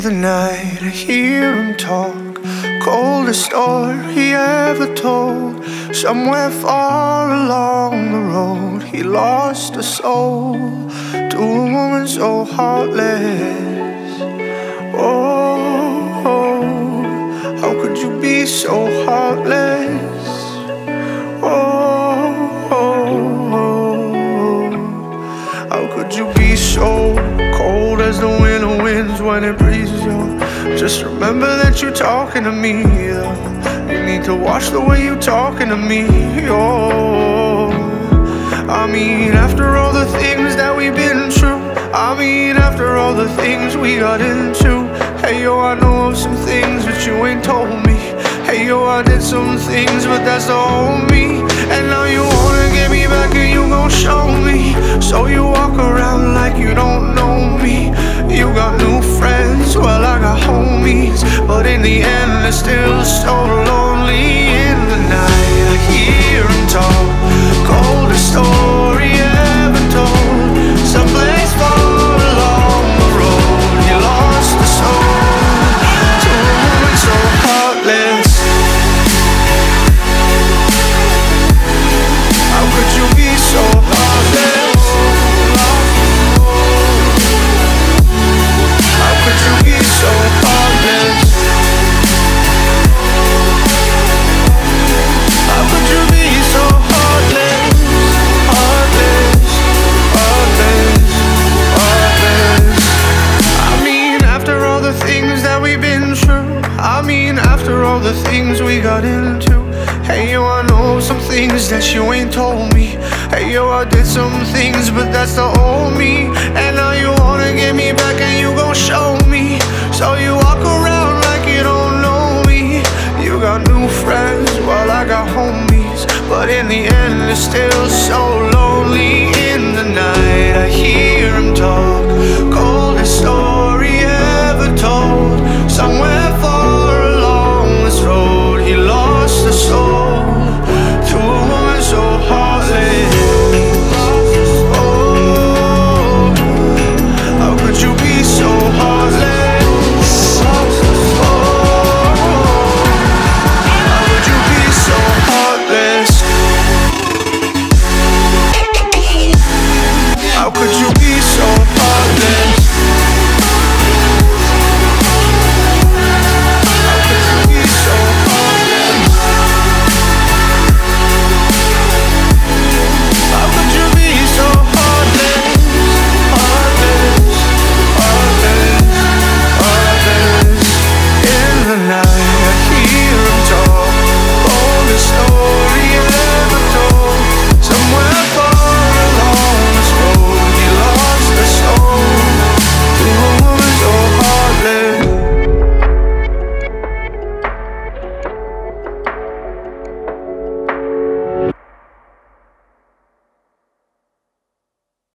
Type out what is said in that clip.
the night, I hear him talk. Coldest story he ever told. Somewhere far along the road, he lost a soul to a woman so heartless. Oh, oh how could you be so heartless? Oh, oh, oh, how could you be so cold as the winter winds when it? Just remember that you're talking to me. Yeah. You need to watch the way you're talking to me. Oh, I mean, after all the things that we've been through. I mean, after all the things we got into. Hey, yo, I know of some things, but you ain't told me. Hey, yo, I did some things, but that's old me. And now you wanna get me back and you gon' show me. So you walk around like you don't know me. You got new friends, well, Homies. But in the end, it's still so lonely into. Hey, yo, I know some things that you ain't told me. Hey, yo, I did some things, but that's the old me. And now you wanna get me back and you gon' show me. So you walk around like you don't know me. You got new friends, while I got homies. But in the end, it's still so lonely